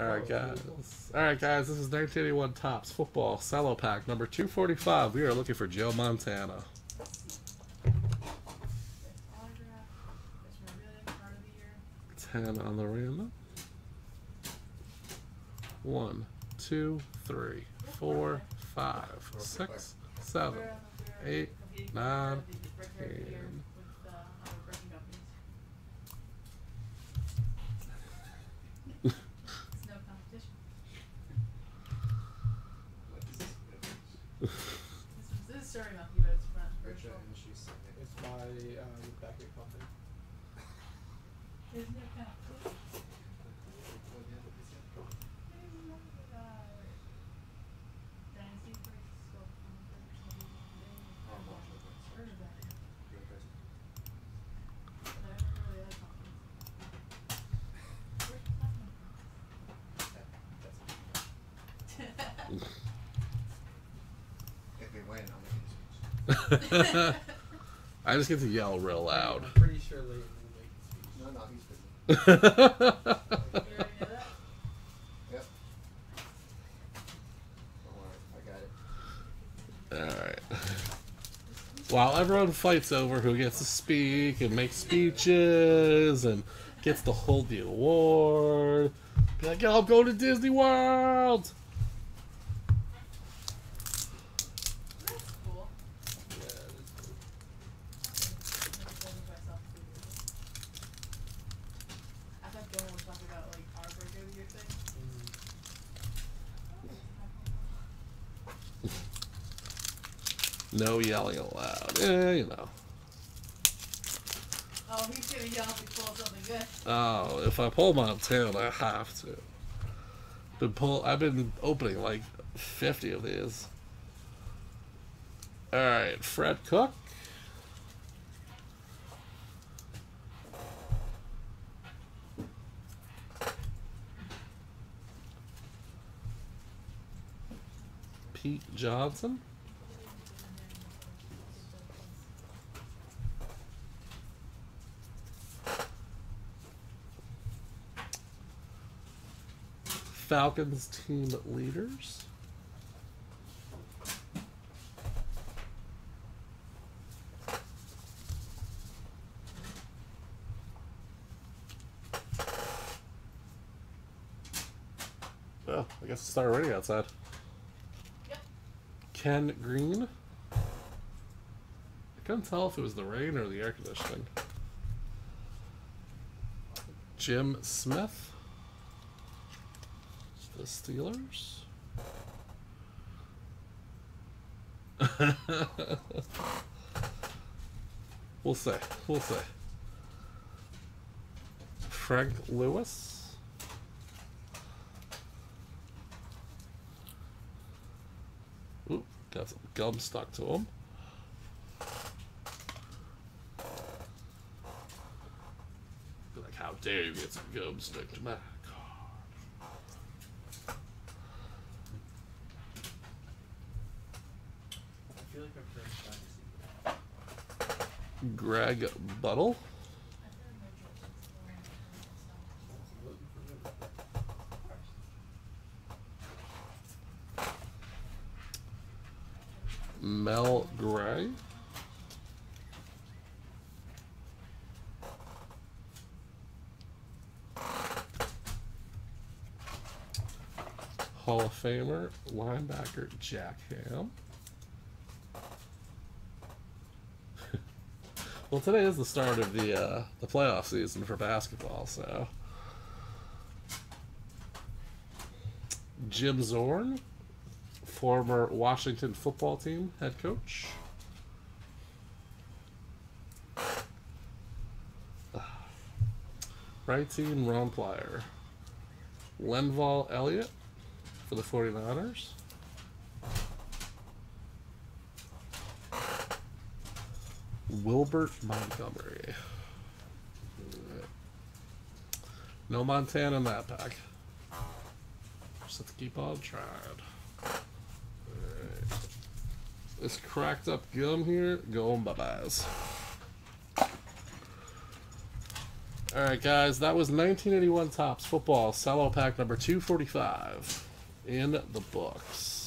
All right, guys. All right, guys. This is 1981 Topps Football Cello Pack number 245. We are looking for Joe Montana. Ten on the random. One, two, three, four, five, six, seven, eight, nine, ten. This is Surrey Monkey, but it's not virtual. It's by uh, Rebecca Company. Isn't it kind of cool? Dynasty Breaks, so, um, Heard of that. But I haven't heard of the other companies. Where's that one? If we win, I'll make a speech. I just get to yell real loud. I'm pretty sure Leighton will make the speech. No, no, he's busy. You already know that? Yep. Don't I got it. Alright. While everyone fights over who gets to speak and make speeches and gets to hold the award, be like, "Yeah, I'm going to Disney World! No yelling aloud. Yeah, you know. Oh, he's gonna yell if we pull something good. Oh, if I pull Montana, I have to. Been pull. I've been opening like fifty of these. All right, Fred Cook. Pete Johnson. Falcons team leaders. Well, I guess it started raining outside. Yep. Ken Green. I couldn't tell if it was the rain or the air conditioning. Jim Smith. The Steelers. we'll say. We'll say. Frank Lewis. Oop, got some gum stuck to him. Like, how dare you get some gum stuck to my car? I feel like I've heard Dynasty. Greg Buttle. Mel Gray. Hall of Famer linebacker Jack Ham. Well, today is the start of the uh, the playoff season for basketball, so Jim Zorn, former Washington football team head coach. Right team, Ron Plyer. Lenvil Elliott for the 49ers. Wilbert Montgomery. Alright. No Montana in that pack. Just have to keep on trying. Alright. This cracked up gum here, going bye byes. All right, guys, that was 1981 Topps Football Cello Pack number 245 in the books.